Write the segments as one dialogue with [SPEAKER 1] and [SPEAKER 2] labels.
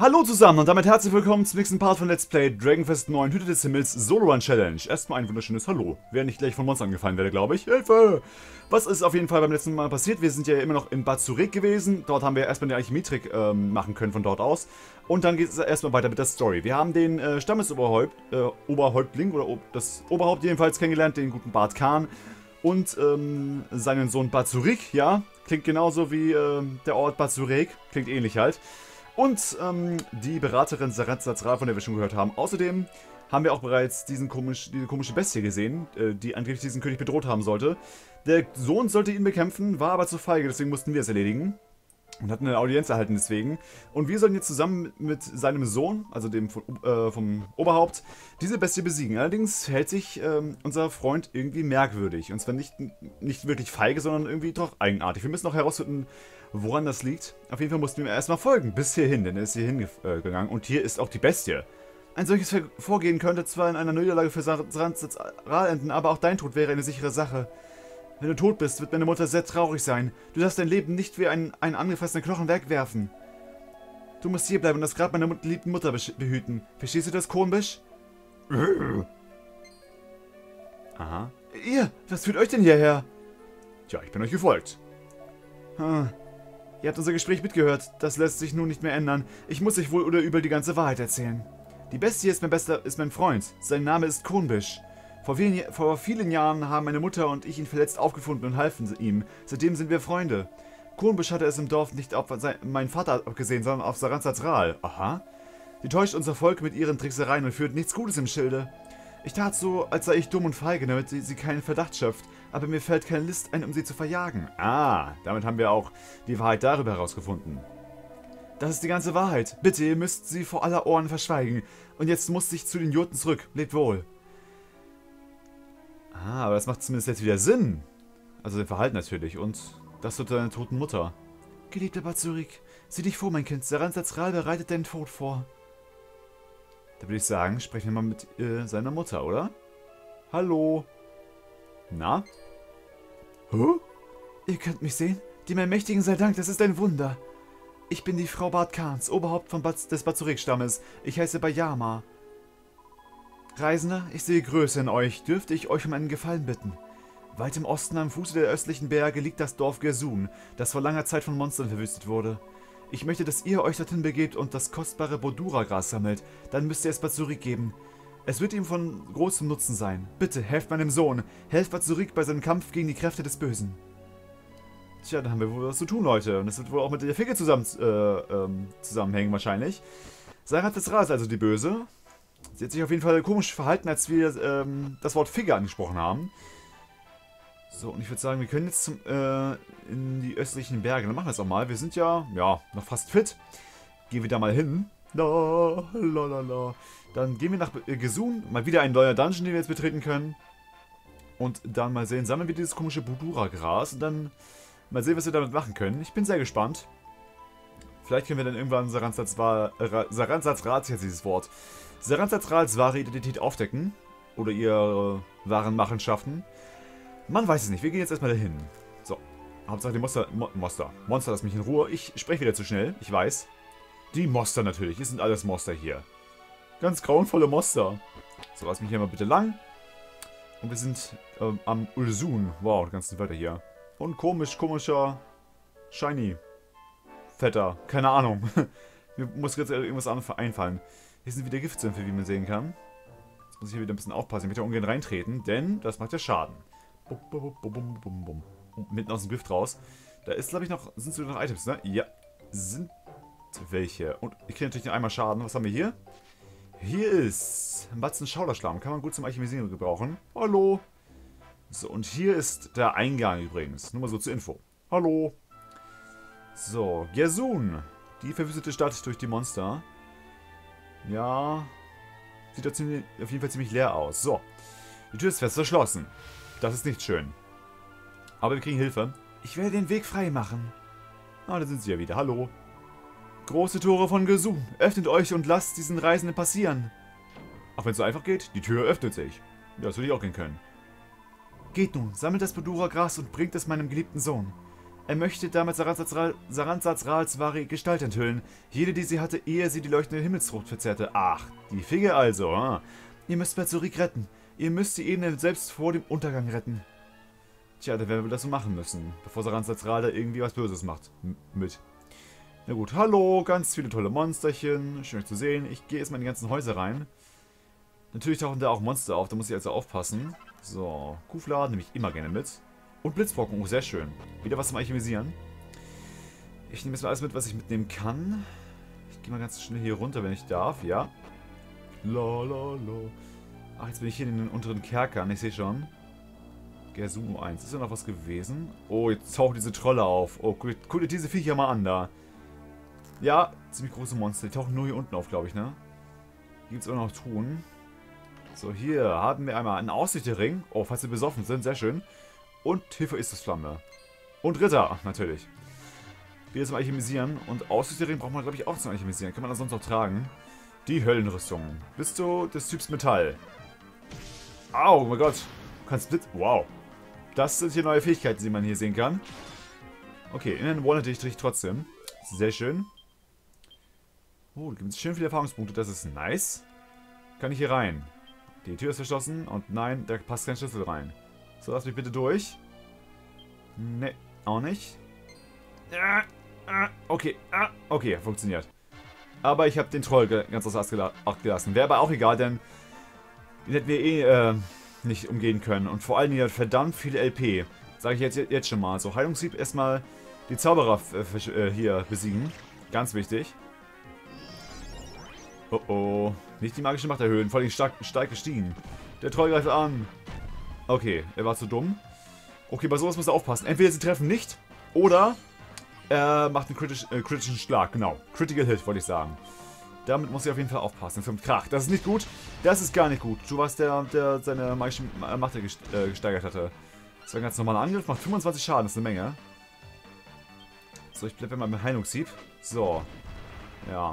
[SPEAKER 1] Hallo zusammen und damit herzlich willkommen zum nächsten Part von Let's Play Dragonfest 9 Hütte des Himmels Solo Run Challenge. Erstmal ein wunderschönes Hallo. Wer nicht gleich von Monstern angefallen werde, glaube ich. Hilfe! Was ist auf jeden Fall beim letzten Mal passiert? Wir sind ja immer noch in Bad Zurich gewesen. Dort haben wir erstmal den Alchemietrick ähm, machen können von dort aus. Und dann geht es erstmal weiter mit der Story. Wir haben den äh, Stammesoberhaupt, äh, oder Ob das Oberhaupt jedenfalls kennengelernt, den guten Bart Kahn. Und ähm, seinen Sohn Bad Zurich, ja. Klingt genauso wie äh, der Ort Bad Zurich. Klingt ähnlich halt. Und ähm, die Beraterin Sarat Satzra, von der wir schon gehört haben. Außerdem haben wir auch bereits diesen komisch, diese komische Bestie gesehen, äh, die angeblich diesen König bedroht haben sollte. Der Sohn sollte ihn bekämpfen, war aber zu feige, deswegen mussten wir es erledigen. Und hatten eine Audienz erhalten deswegen. Und wir sollen jetzt zusammen mit seinem Sohn, also dem vom, äh, vom Oberhaupt, diese Bestie besiegen. Allerdings hält sich ähm, unser Freund irgendwie merkwürdig. Und zwar nicht, nicht wirklich feige, sondern irgendwie doch eigenartig. Wir müssen noch herausfinden, woran das liegt. Auf jeden Fall mussten wir erstmal folgen, bis hierhin, denn er ist hierhin äh, gegangen. Und hier ist auch die Bestie. Ein solches Vorgehen könnte zwar in einer Niederlage für Saranzal enden, aber auch dein Tod wäre eine sichere Sache. Wenn du tot bist, wird meine Mutter sehr traurig sein. Du darfst dein Leben nicht wie ein, ein angefressener Knochen wegwerfen. Du musst hier bleiben und das Grab meiner geliebten Mutter behüten. Verstehst du das, Kronbisch? Aha. Ihr, was führt euch denn hierher? Tja, ich bin euch gefolgt. Hm. Ihr habt unser Gespräch mitgehört. Das lässt sich nun nicht mehr ändern. Ich muss euch wohl oder übel die ganze Wahrheit erzählen. Die Bestie ist mein bester, ist mein Freund. Sein Name ist Kronbisch. Vor vielen, vor vielen Jahren haben meine Mutter und ich ihn verletzt aufgefunden und halfen ihm. Seitdem sind wir Freunde. Kronbisch hatte es im Dorf nicht auf meinen Vater abgesehen, sondern auf Saranzats Ral. Aha. Sie täuscht unser Volk mit ihren Tricksereien und führt nichts Gutes im Schilde. Ich tat so, als sei ich dumm und feige, damit sie keinen Verdacht schöpft, aber mir fällt keine List ein, um sie zu verjagen. Ah, damit haben wir auch die Wahrheit darüber herausgefunden. Das ist die ganze Wahrheit. Bitte, ihr müsst sie vor aller Ohren verschweigen. Und jetzt muss ich zu den Joten zurück. Lebt wohl. Ah, aber das macht zumindest jetzt wieder Sinn. Also sein Verhalten natürlich. Und das zu deiner toten Mutter. Geliebter Bazurik, sieh dich vor, mein Kind. Saransatz Ral bereitet deinen Tod vor. Da würde ich sagen, sprechen wir mal mit äh, seiner Mutter, oder? Hallo? Na? Hä? Ihr könnt mich sehen? Dem Allmächtigen sei Dank, das ist ein Wunder. Ich bin die Frau Bart Kahns, Oberhaupt von Bad, des Bazurik-Stammes. Ich heiße Bayama. Reisender, ich sehe Größe in euch. Dürfte ich euch um einen Gefallen bitten? Weit im Osten am Fuße der östlichen Berge liegt das Dorf Gersun, das vor langer Zeit von Monstern verwüstet wurde. Ich möchte, dass ihr euch dorthin begebt und das kostbare Bodura-Gras sammelt. Dann müsst ihr es Bazurik geben. Es wird ihm von großem Nutzen sein. Bitte, helft meinem Sohn. Helft Bazurik bei seinem Kampf gegen die Kräfte des Bösen. Tja, da haben wir wohl was zu tun, Leute. Und das wird wohl auch mit der Figge zusammen, äh, ähm, zusammenhängen, wahrscheinlich. Sarat Vesra ist also die Böse. Sie hat sich auf jeden Fall komisch verhalten, als wir ähm, das Wort Figge angesprochen haben. So, und ich würde sagen, wir können jetzt zum, äh, in die östlichen Berge. Dann machen wir es auch mal. Wir sind ja, ja, noch fast fit. Gehen wir da mal hin. La, la, la, la. Dann gehen wir nach äh, Gesun. Mal wieder ein neuer Dungeon, den wir jetzt betreten können. Und dann mal sehen, sammeln wir dieses komische Budura-Gras. Und dann mal sehen, was wir damit machen können. Ich bin sehr gespannt. Vielleicht können wir dann irgendwann Rat, jetzt dieses Wort, Saranzats Rats wahre Identität aufdecken. Oder ihre wahren Machenschaften. Man weiß es nicht. Wir gehen jetzt erstmal dahin. So. Hauptsache die Monster... Mo Monster. Monster, lass mich in Ruhe. Ich spreche wieder zu schnell. Ich weiß. Die Monster natürlich. Es sind alles Monster hier. Ganz grauenvolle Monster. So, lass mich hier mal bitte lang. Und wir sind ähm, am Ulsun. Wow, die ganzen Wörter hier. Und komisch, komischer... Shiny. Fetter. Keine Ahnung. Mir muss jetzt irgendwas einfallen. Hier sind wieder Giftsümpfe, wie man sehen kann. Jetzt muss ich hier wieder ein bisschen aufpassen. Ich möchte ungern reintreten, denn das macht ja Schaden. Bum, bum, bum, bum, bum, Mitten aus dem Gift raus. Da ist, glaube ich, noch. Sind es noch Items, ne? Ja. Sind welche. Und ich kriege natürlich noch einmal Schaden. Was haben wir hier? Hier ist ein Batzen Schauderschlamm. Kann man gut zum Alchemisieren gebrauchen. Hallo. So, und hier ist der Eingang übrigens. Nur mal so zur Info. Hallo. So, Gersun. Die verwüstete Stadt durch die Monster. Ja. Sieht auf jeden Fall ziemlich leer aus. So. Die Tür ist fest verschlossen. Das ist nicht schön. Aber wir kriegen Hilfe. Ich werde den Weg frei machen. Ah, da sind sie ja wieder. Hallo. Große Tore von Gesum. Öffnet euch und lasst diesen Reisenden passieren. Auch wenn es so einfach geht, die Tür öffnet sich. Ja, das würde ich auch gehen können. Geht nun, sammelt das Bedura-Gras und bringt es meinem geliebten Sohn. Er möchte damit Saranzats Rals wahre Gestalt enthüllen. Jede, die sie hatte, ehe sie die leuchtende Himmelsfrucht verzehrte. Ach, die Fige also. Ah. Ihr müsst Batsurik retten. Ihr müsst die Ebene selbst vor dem Untergang retten. Tja, dann werden wir das so machen müssen, bevor Saranzats Ral da irgendwie was Böses macht. M mit. Na gut, hallo, ganz viele tolle Monsterchen. Schön euch zu sehen. Ich gehe erstmal in die ganzen Häuser rein. Natürlich tauchen da auch Monster auf, da muss ich also aufpassen. So, Kufla nehme ich immer gerne mit. Und Blitzbrocken, oh, sehr schön. Wieder was zum Alchemisieren. Ich nehme jetzt mal alles mit, was ich mitnehmen kann. Ich gehe mal ganz schnell hier runter, wenn ich darf, ja. La la la. Ach, jetzt bin ich hier in den unteren Kerkern, ich sehe schon. Gersumo 1. Ist da noch was gewesen? Oh, jetzt tauchen diese Trolle auf. Oh, guck, guck dir diese Viecher mal an da. Ja, ziemlich große Monster. Die tauchen nur hier unten auf, glaube ich, ne? Hier gibt es auch noch Truhen. So, hier haben wir einmal einen Aussichtering. Oh, falls sie besoffen sind, sehr schön. Und Hilfe ist das Flamme. Und Ritter, natürlich. Wir zum Alchemisieren. Und Aussichtering braucht man, glaube ich, auch zum Alchemisieren. Kann man das sonst auch tragen. Die Höllenrüstung. Bist du des Typs Metall? Au, oh mein Gott. Du kannst Blitz... Wow. Das sind hier neue Fähigkeiten, die man hier sehen kann. Okay, in den Wall natürlich trotzdem. Sehr schön. Oh, da gibt es schön viele Erfahrungspunkte. Das ist nice. Kann ich hier rein? Die Tür ist verschlossen und nein, da passt kein Schlüssel rein. So, lass mich bitte durch. Ne, auch nicht. Okay, okay, funktioniert. Aber ich habe den Troll ganz aus Acht gelassen. Wäre aber auch egal, denn den hätten wir eh äh, nicht umgehen können. Und vor allen Dingen verdammt viele LP. Sage ich jetzt, jetzt schon mal. So, Heilungssieb erstmal die Zauberer äh, hier besiegen. Ganz wichtig. Oh oh. Nicht die magische Macht erhöhen, vor allem stark, stark gestiegen. Der Troll greift an. Okay, er war zu dumm. Okay, bei sowas muss er aufpassen. Entweder sie treffen nicht oder er macht einen kritisch, äh, kritischen Schlag. Genau, Critical Hit, wollte ich sagen. Damit muss ich auf jeden Fall aufpassen. Es kommt Krach. Das ist nicht gut. Das ist gar nicht gut. Du warst der, der seine magische Macht äh, gesteigert hatte. Das war ein ganz normaler Angriff. Macht 25 Schaden. Das ist eine Menge. So, ich bleibe mal mit Heilungssieb. So. Ja.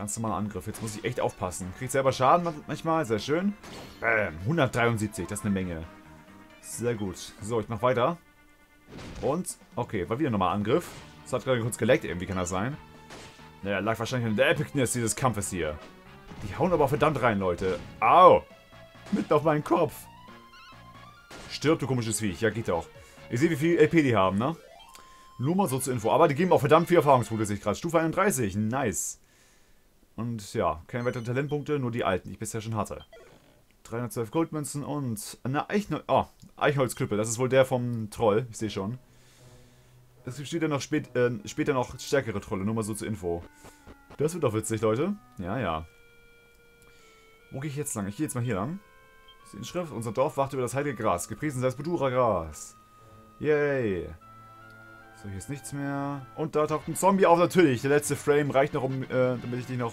[SPEAKER 1] Ganz normaler Angriff. Jetzt muss ich echt aufpassen. Kriegt selber Schaden manchmal. Sehr schön. Bam. 173. Das ist eine Menge. Sehr gut. So, ich mach weiter. Und, okay, war wieder nochmal Angriff. Das hat gerade kurz geleckt irgendwie, kann das sein? Naja, lag wahrscheinlich in der Epicness dieses Kampfes hier. Die hauen aber verdammt rein, Leute. Au! Mitten auf meinen Kopf. Stirb, du komisches Viech. Ja, geht auch. Ich sehe, wie viel LP die haben, ne? Nur mal so zur Info. Aber die geben auch verdammt viel Erfahrungspunkte, sehe ich gerade. Stufe 31. Nice. Und ja, keine weiteren Talentpunkte, nur die alten, die ich bisher schon hatte. 312 Goldmünzen und eine Eichno oh, Eichholzklippe. Das ist wohl der vom Troll, ich sehe schon. Es steht ja noch spät, äh, später noch stärkere Trolle, nur mal so zur Info. Das wird doch witzig, Leute. Ja, ja. Wo gehe ich jetzt lang? Ich gehe jetzt mal hier lang. Das ist die Inschrift. Unser Dorf wacht über das heilige Gras. Gepriesen sei das Bedura-Gras. Yay. So, hier ist nichts mehr. Und da taucht ein Zombie auf, natürlich. Der letzte Frame reicht noch, um, äh, damit ich dich noch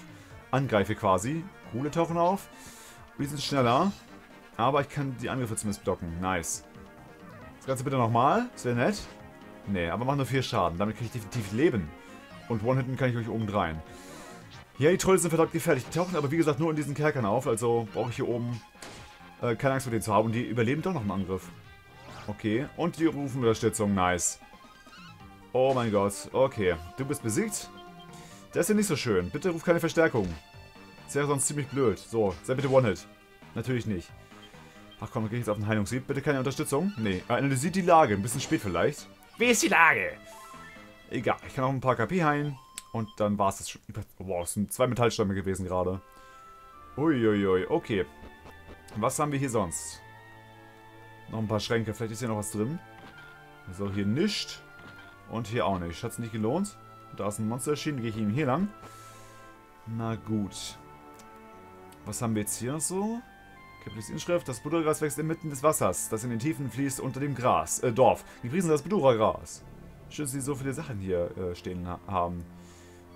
[SPEAKER 1] angreife quasi. Kohle tauchen auf. Wir sind schneller. Aber ich kann die Angriffe zumindest blocken. Nice. Das Ganze bitte nochmal. Das wäre nett. Nee, aber machen nur 4 Schaden. Damit kann ich definitiv leben. Und One-Hitten kann ich euch oben dreien. Ja, die Trolle sind verdammt gefährlich. Die tauchen aber wie gesagt nur in diesen Kerkern auf. Also brauche ich hier oben äh, keine Angst vor denen zu haben. Und die überleben doch noch einen Angriff. Okay. Und die rufen Unterstützung. Nice. Oh mein Gott. Okay. Du bist besiegt. Das ist ja nicht so schön. Bitte ruf keine Verstärkung. Das wäre sonst ziemlich blöd. So, sei bitte One-Hit. Natürlich nicht. Ach komm, dann gehe ich jetzt auf den Heilungssieb. Bitte keine Unterstützung. Nee, analysiert die Lage. Ein bisschen spät vielleicht. Wie ist die Lage? Egal, ich kann auch ein paar KP heilen. Und dann war es das schon. Wow, es sind zwei Metallstämme gewesen gerade. Uiuiui, okay. Was haben wir hier sonst? Noch ein paar Schränke. Vielleicht ist hier noch was drin. So, hier nicht. Und hier auch nicht. Hat es nicht gelohnt. Da ist ein Monster erschienen. Gehe ich ihm hier lang. Na gut. Was haben wir jetzt hier noch so? Keplis Inschrift. Das Budurgras wächst inmitten des Wassers, das in den Tiefen fließt unter dem Gras. Äh, Dorf. Gepriesen das Budura-Gras. Schön, dass sie so viele Sachen hier äh, stehen ha haben.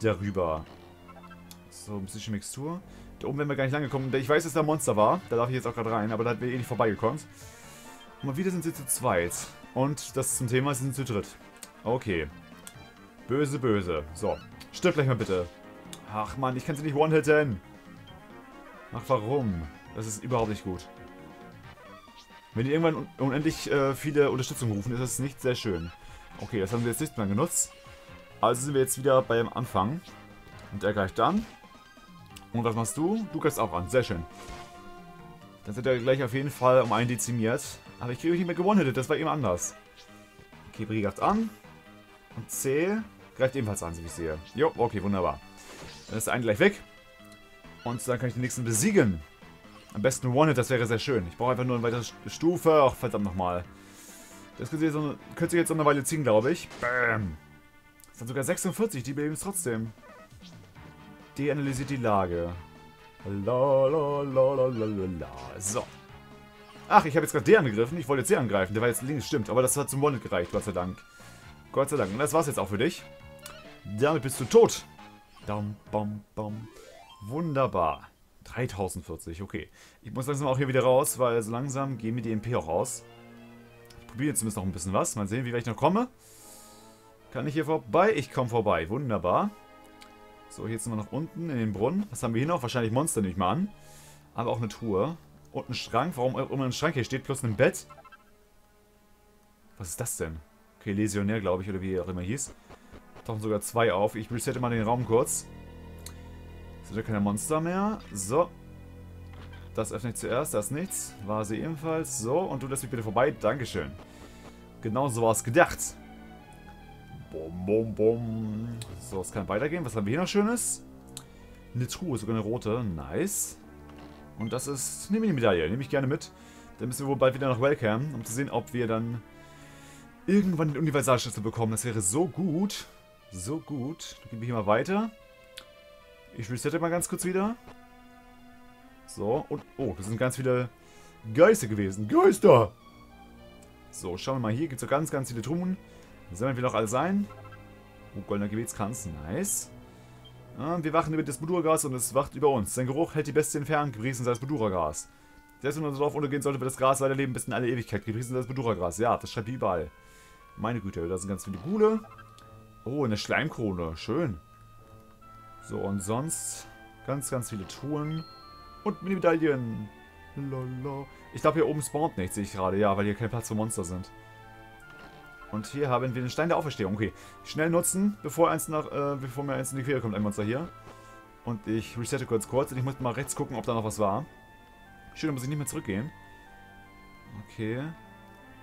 [SPEAKER 1] Darüber. So, ein bisschen Mixtur. Da oben werden wir gar nicht lang gekommen. Ich weiß, dass da ein Monster war. Da darf ich jetzt auch gerade rein, aber da hat wir eh nicht vorbeigekommen. Mal wieder sind sie zu zweit. Und das zum Thema, sie sind zu dritt. Okay. Böse, böse. So. Stirb gleich mal bitte. Ach man, ich kann sie nicht one-hitten. Ach, warum? Das ist überhaupt nicht gut. Wenn die irgendwann unendlich äh, viele Unterstützung rufen, ist das nicht sehr schön. Okay, das haben wir jetzt nicht mehr genutzt. Also sind wir jetzt wieder beim Anfang. Und er greift an. Und was machst du? Du greifst auch an. Sehr schön. Dann sind er gleich auf jeden Fall um einen dezimiert. Aber ich kriege nicht mehr gewonnen. Das war eben anders. Okay, Brie greift an. Und C greift ebenfalls an, so wie ich sehe. Jo, okay, wunderbar. Dann ist der eine gleich weg. Und dann kann ich den nächsten besiegen. Am besten One-Hit, das wäre sehr schön. Ich brauche einfach nur eine weitere Stufe. Ach, verdammt nochmal. Das könnte sich, so, könnte jetzt noch eine Weile ziehen, glaube ich. Bam. Das sind sogar 46, die beleben es trotzdem. Die analysiert die Lage. La, la, la, la. So. Ach, ich habe jetzt gerade D angegriffen. Ich wollte jetzt C angreifen. Der war jetzt links, stimmt. Aber das hat zum One-Hit gereicht, Gott sei Dank. Gott sei Dank. Und das war's jetzt auch für dich. Damit bist du tot. Dum, bum, bum. Wunderbar. 3040, okay. Ich muss langsam auch hier wieder raus, weil so langsam gehen mir die MP auch raus. Ich probiere jetzt zumindest noch ein bisschen was. Mal sehen, wie weit ich noch komme. Kann ich hier vorbei? Ich komme vorbei. Wunderbar. So, hier sind wir noch unten in den Brunnen. Was haben wir hier noch? Wahrscheinlich Monster, nehme ich mal an. Aber auch eine Truhe. Und ein Schrank. Warum immer ein Schrank hier steht, plus ein Bett? Was ist das denn? Okay, Lesionär, glaube ich, oder wie er auch immer hieß. Tauchen sogar zwei auf. Ich resette mal den Raum kurz. Sind ja keine Monster mehr. So. Das öffne ich zuerst, das ist nichts. War sie ebenfalls. So, und du lässt mich bitte vorbei. Dankeschön. Genau so war es gedacht. Bum, bum, bum. So, es kann weitergehen. Was haben wir hier noch Schönes? Eine Truhe, sogar eine rote. Nice. Und das ist... Ich die Medaille. Nehme ich gerne mit. Dann müssen wir wohl bald wieder nach Wellcam, um zu sehen, ob wir dann irgendwann den Universalschlüssel bekommen. Das wäre so gut. So gut. Dann gehen wir hier mal weiter. Ich resette mal ganz kurz wieder. So, und... Oh, das sind ganz viele Geister gewesen. Geister! So, schauen wir mal. Hier gibt es ganz, ganz viele Truhen. Sammeln wir noch alle ein. Oh, goldener Gebetskranz. Nice. Ja, wir wachen über das Budura-Gas und es wacht über uns. Sein Geruch hält die Bestie entfernt. Gepriesen sei das Budura-Gas. Selbst wenn unser Dorf untergehen sollte, wird das Gras weiterleben bis in alle Ewigkeit. Gepriesen sei das Budura-Gras. Ja, das schreibt überall. Meine Güte, da sind ganz viele Gule. Oh, eine Schleimkrone. Schön. So, und sonst ganz, ganz viele Truhen. Und Mini-Medaillen. Ich glaube, hier oben spawnt nichts, sehe ich gerade. Ja, weil hier kein Platz für Monster sind. Und hier haben wir den Stein der Auferstehung. Okay, schnell nutzen, bevor, eins nach, äh, bevor mir eins in die Quere kommt, ein Monster hier. Und ich resette kurz kurz. Und ich muss mal rechts gucken, ob da noch was war. Schön, da muss ich nicht mehr zurückgehen. Okay.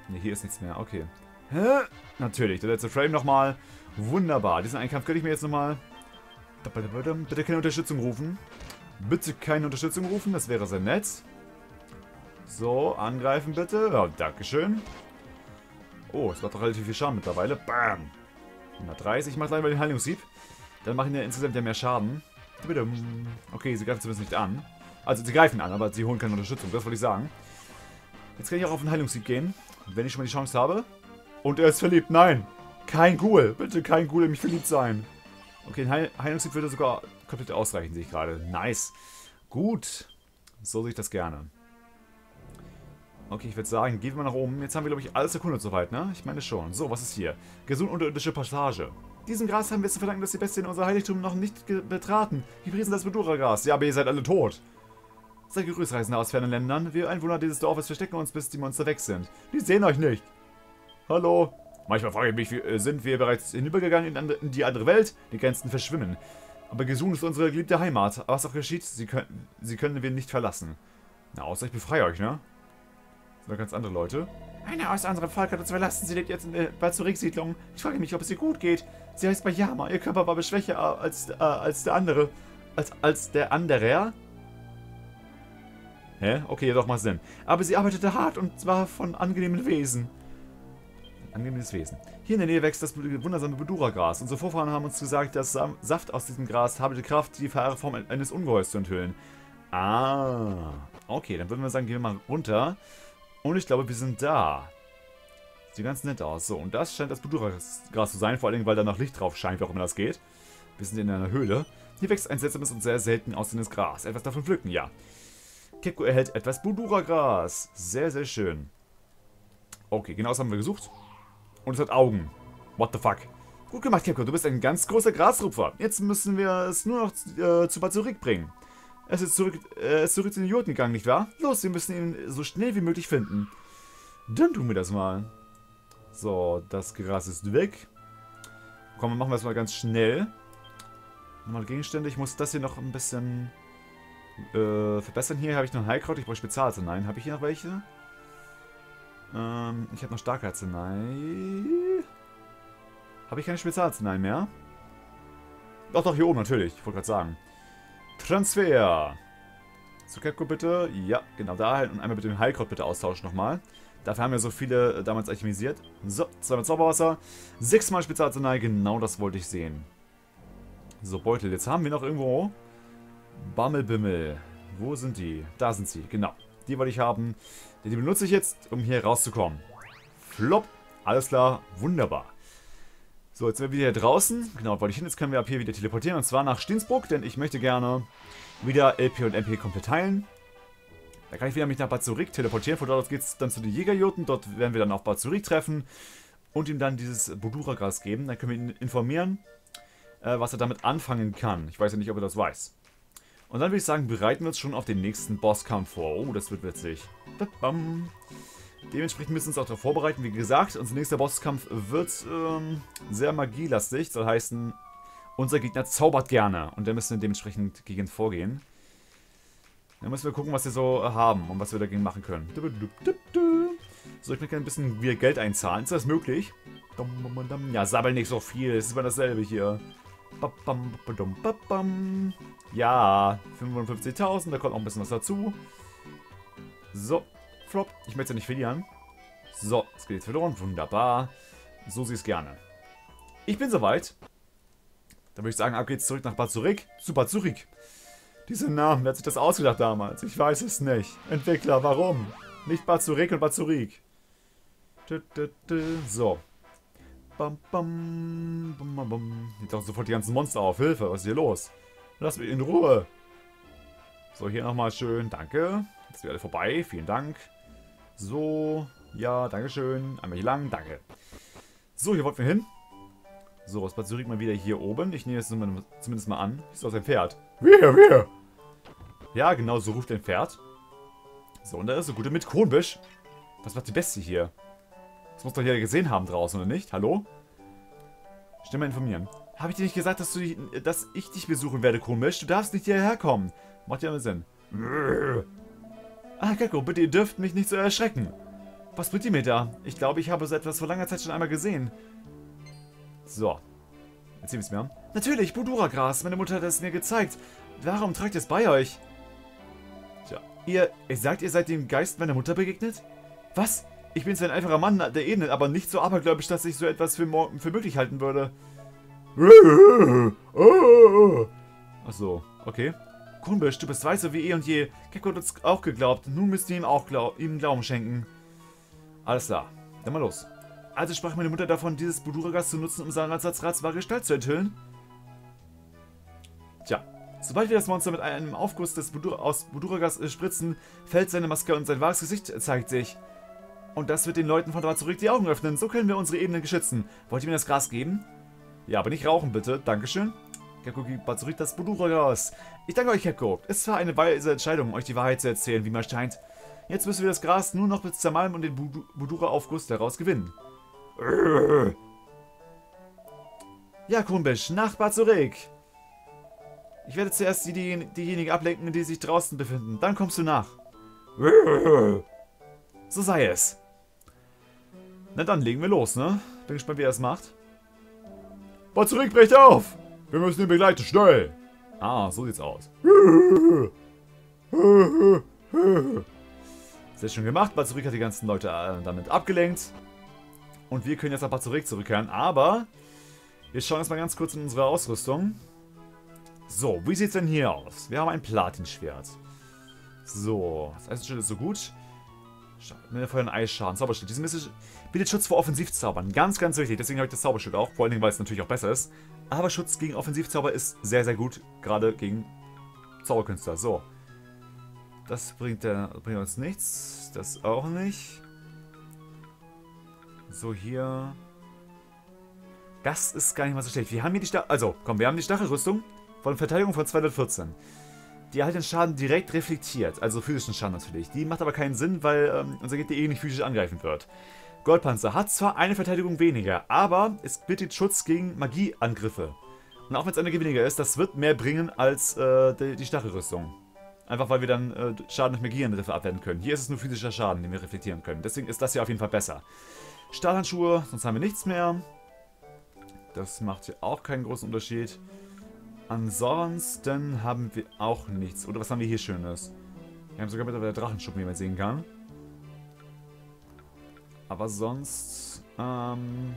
[SPEAKER 1] Ne, hier ist nichts mehr. Okay. Hä? Natürlich, der letzte Frame nochmal. Wunderbar. Diesen Einkampf könnte ich mir jetzt nochmal... Bitte keine Unterstützung rufen. Bitte keine Unterstützung rufen, das wäre sehr nett. So, angreifen bitte. Ja, Dankeschön. Oh, es macht doch relativ viel Schaden mittlerweile. Bam! 130, ich mache gleich mal den Heilungssieb. Dann machen wir insgesamt ja mehr Schaden. Okay, sie greifen zumindest nicht an. Also, sie greifen an, aber sie holen keine Unterstützung, das wollte ich sagen. Jetzt kann ich auch auf den Heilungssieb gehen, wenn ich schon mal die Chance habe. Und er ist verliebt. Nein! Kein Ghoul! Bitte kein Ghoul in mich verliebt sein. Okay, ein Heil würde sogar komplett ausreichen, sehe ich gerade. Nice. Gut. So sehe ich das gerne. Okay, ich würde sagen, gehen wir nach oben. Jetzt haben wir, glaube ich, alles erkundet soweit, ne? Ich meine schon. So, was ist hier? Gesund unterirdische Passage. Diesem Gras haben wir zu verdanken, dass die Bestien unser Heiligtum noch nicht betraten. Wir priesen das Bedura-Gras. Ja, aber ihr seid alle tot. Seid gegrüßt, Reisende aus fernen Ländern. Wir Einwohner dieses Dorfes verstecken uns, bis die Monster weg sind. Die sehen euch nicht. Hallo? Manchmal frage ich mich, äh, sind wir bereits hinübergegangen in die andere Welt? Die Grenzen verschwimmen. Aber Gesun ist unsere geliebte Heimat. Was auch geschieht, sie können, sie können wir nicht verlassen. Na, außer ich befreie euch, ne? Das sind ganz andere Leute. Eine aus unserem Volk hat uns verlassen. Sie lebt jetzt in der Bazurik-Siedlung. Ich frage mich, ob es ihr gut geht. Sie heißt Bayama. Ihr Körper war schwächer als, äh, als der andere. Als, als der andere? Hä? Okay, doch mal Sinn. Aber sie arbeitete hart und zwar von angenehmen Wesen. Angenehmes Wesen. Hier in der Nähe wächst das wundersame Bedura-Gras. Unsere Vorfahren haben uns gesagt, dass Saft aus diesem Gras habe die Kraft, die verheere Form eines Ungeheuers zu enthüllen. Ah. Okay, dann würden wir sagen, gehen wir mal runter. Und ich glaube, wir sind da. Sieht ganz nett aus. So, und das scheint das Bedura-Gras zu sein, vor allem, weil da noch Licht drauf scheint, wie auch immer das geht. Wir sind in einer Höhle. Hier wächst ein seltsames und sehr selten aussehendes Gras. Etwas davon pflücken, ja. Keko erhält etwas Budura-Gras. Sehr, sehr schön. Okay, genau das haben wir gesucht. Und es hat Augen. What the fuck? Gut gemacht, Keko. Du bist ein ganz großer Grasrupfer. Jetzt müssen wir es nur noch äh, zu Bazurik bringen. Es ist zurück, äh, ist zurück zu den Jurten gegangen, nicht wahr? Los, wir müssen ihn so schnell wie möglich finden. Dann tun wir das mal. So, das Gras ist weg. Komm, machen wir es mal ganz schnell. Nochmal Gegenstände. Ich muss das hier noch ein bisschen äh, verbessern. Hier habe ich noch ein Heilkraut. Ich brauche Spezialarznei. Habe ich hier noch welche? Ähm, ich habe noch Starkarznei. Habe ich keine Spezialarznei mehr? Doch, doch, hier oben natürlich. Ich wollte gerade sagen. Transfer. Zu Kepko bitte. Ja, genau da. Und einmal mit dem Heilkraut bitte austauschen nochmal. Dafür haben wir so viele äh, damals alchemisiert. So, zweimal Zauberwasser. Sechsmal Spezialarznei. Genau das wollte ich sehen. So, Beutel. Jetzt haben wir noch irgendwo... Bammelbimmel. Wo sind die? Da sind sie. Genau. Die wollte ich haben. Die benutze ich jetzt, um hier rauszukommen. Flop. Alles klar. Wunderbar. So, jetzt sind wir wieder hier draußen. Genau, wollte ich hin. Jetzt können wir ab hier wieder teleportieren. Und zwar nach Stinsburg, denn ich möchte gerne wieder LP und MP komplett teilen. Da kann ich wieder mich nach Bazurik teleportieren. Von dort aus geht es dann zu den Jägerjoten. Dort werden wir dann auf Bazurik treffen und ihm dann dieses Bodura-Gras geben. Dann können wir ihn informieren, äh, was er damit anfangen kann. Ich weiß ja nicht, ob er das weiß. Und dann würde ich sagen, bereiten wir uns schon auf den nächsten Bosskampf vor. Oh, das wird witzig. Dementsprechend müssen wir uns auch darauf vorbereiten. Wie gesagt, unser nächster Bosskampf wird ähm, sehr magielastig. Soll heißen, unser Gegner zaubert gerne. Und da müssen wir dementsprechend gegen vorgehen. Dann müssen wir gucken, was wir so haben und was wir dagegen machen können. So, ich möchte ein bisschen wieder Geld einzahlen. Ist das möglich? Ja, sabbel nicht so viel. Es ist immer dasselbe hier. Ja, 55.000. Da kommt noch ein bisschen was dazu. So, Flop. Ich möchte nicht verlieren. So, es geht jetzt verloren. Wunderbar. So sie es gerne. Ich bin soweit. Dann würde ich sagen, ab geht's zurück nach Bad Zurich. Zu Bad Zurich. Diese Namen, wer hat sich das ausgedacht damals? Ich weiß es nicht. Entwickler, warum? Nicht Bad Zurich und Bad Zurich. So. Bam, bam, bam, bam, bam. Hier tauchen sofort die ganzen Monster auf. Hilfe, was ist hier los? Lass mich in Ruhe. So, hier nochmal schön. Danke. Jetzt sind wir alle vorbei. Vielen Dank. So. Ja, Dankeschön. Einmal hier lang. Danke. So, hier wollten wir hin. So, ist Bad mal wieder hier oben. Ich nehme es zumindest mal an. Ist das ein Pferd? Wir, wir. Ja, genau, so ruft ein Pferd. So, und da ist so gute mit Kronbisch. Was macht die Beste hier? Das muss doch jeder gesehen haben draußen, oder nicht? Hallo? Mal informieren. Habe ich dir nicht gesagt, dass, du, dass ich dich besuchen werde, Kronbisch? Du darfst nicht hierher kommen. Macht ja Sinn. Ah, Gecko, bitte, ihr dürft mich nicht so erschrecken. Was bringt ihr mir da? Ich glaube, ich habe so etwas vor langer Zeit schon einmal gesehen. So. Erzähl es mir. Natürlich, Budura-Gras. Meine Mutter hat es mir gezeigt. Warum tragt ihr es bei euch? Tja, ihr, ihr sagt, ihr seid dem Geist meiner Mutter begegnet? Was? Ich bin zwar ein einfacher Mann der Ebene, aber nicht so abergläubisch, dass ich so etwas für, für möglich halten würde. Ach so, okay. Kunbisch, du bist weißer wie eh und je. Kekko hat uns auch geglaubt. Nun müsst ihr ihm auch glaub ihm Glauben schenken. Alles klar. Dann mal los. Also sprach meine Mutter davon, dieses Buduragas zu nutzen, um Sarazatsrats wahre Gestalt zu enthüllen. Tja, sobald wir das Monster mit einem Aufguss des Budur aus Buduragas spritzen, fällt seine Maske und sein wahres Gesicht zeigt sich. Und das wird den Leuten von da zurück die Augen öffnen. So können wir unsere Ebenen geschützen. Wollt ihr mir das Gras geben? Ja, aber nicht rauchen, bitte. Dankeschön. Kepko gibt das Buduragas. Ich danke euch, Kepko. Es war eine weise Entscheidung, euch die Wahrheit zu erzählen, wie mir scheint. Jetzt müssen wir das Gras nur noch zermalmen und den Budura-Aufguss daraus gewinnen. Ja, Kumbisch, Nachbar zurück. Ich werde zuerst die, die, diejenigen ablenken, die sich draußen befinden. Dann kommst du nach. So sei es. Na dann, legen wir los, ne? Bin gespannt, wie er es macht. Bad zurück, brecht auf! Wir müssen ihn begleiten, schnell! Ah, so sieht's aus. Sehr schön gemacht. Bad zurück hat die ganzen Leute äh, damit abgelenkt. Und wir können jetzt nach Bazurik zurückkehren. Aber wir schauen jetzt mal ganz kurz in unsere Ausrüstung. So, wie sieht es denn hier aus? Wir haben ein Platinschwert. So, das Eisenschild ist so gut. Mit der vollen Eisschaden. Zauberschild. Diese Message bietet Schutz vor Offensivzaubern. Ganz, ganz wichtig. Deswegen habe ich das Zauberschild auch. Vor allen Dingen, weil es natürlich auch besser ist. Aber Schutz gegen Offensivzauber ist sehr, sehr gut. Gerade gegen Zauberkünstler. So. Das bringt, der, bringt uns nichts. Das auch nicht. So, hier. Das ist gar nicht mal so schlecht. Wir haben hier die Stachel... Also, komm, wir haben die Stachelrüstung von Verteidigung von 214. Die halt den Schaden direkt reflektiert. Also physischen Schaden natürlich. Die macht aber keinen Sinn, weil ähm, unser Gegner eh nicht physisch angreifen wird. Goldpanzer hat zwar eine Verteidigung weniger, aber es bietet Schutz gegen Magieangriffe. Und auch wenn es eine weniger ist, das wird mehr bringen als äh, die, die Stachelrüstung. Einfach weil wir dann äh, Schaden durch Magieangriffe abwenden können. Hier ist es nur physischer Schaden, den wir reflektieren können. Deswegen ist das hier auf jeden Fall besser. Stahlhandschuhe, sonst haben wir nichts mehr. Das macht hier auch keinen großen Unterschied. Ansonsten haben wir auch nichts. Oder was haben wir hier Schönes? Wir haben sogar mittlerweile Drachenschuppen, wie man sehen kann. Aber sonst... Ähm,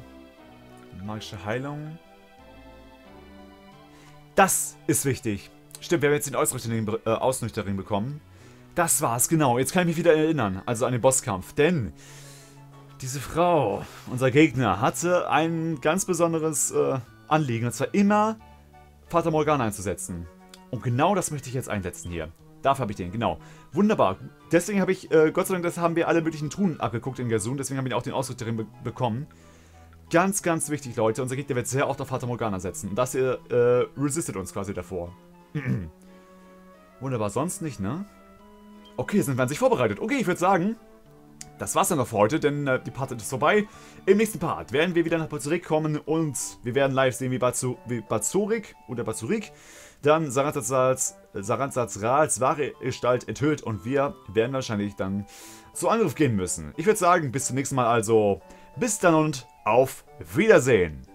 [SPEAKER 1] magische Heilung. Das ist wichtig. Stimmt, wir haben jetzt den Ausnüchterring, äh, Ausnüchterring bekommen. Das war's, genau. Jetzt kann ich mich wieder erinnern. Also an den Bosskampf. Denn diese Frau, unser Gegner, hatte ein ganz besonderes äh, Anliegen. Und zwar immer Vater Morgana einzusetzen. Und genau das möchte ich jetzt einsetzen hier. Dafür habe ich den, genau. Wunderbar. Deswegen habe ich, äh, Gott sei Dank, das haben wir alle möglichen Truhen abgeguckt in Gazoon. Deswegen haben wir auch den Ausrüsterin be bekommen. Ganz, ganz wichtig, Leute. Unser Gegner wird sehr oft auf Vater Morgana setzen. Und das hier äh, resistet uns quasi davor. Wunderbar, sonst nicht, ne? Okay, sind wir an sich vorbereitet. Okay, ich würde sagen, das war's dann noch für heute, denn äh, die Part ist vorbei. Im nächsten Part werden wir wieder nach Bazurik kommen und wir werden live sehen, wie, wie Bazurik oder Bazurik dann Saranzats Rals wahre Gestalt enthüllt und wir werden wahrscheinlich dann zu Angriff gehen müssen. Ich würde sagen, bis zum nächsten Mal also. Bis dann und auf Wiedersehen.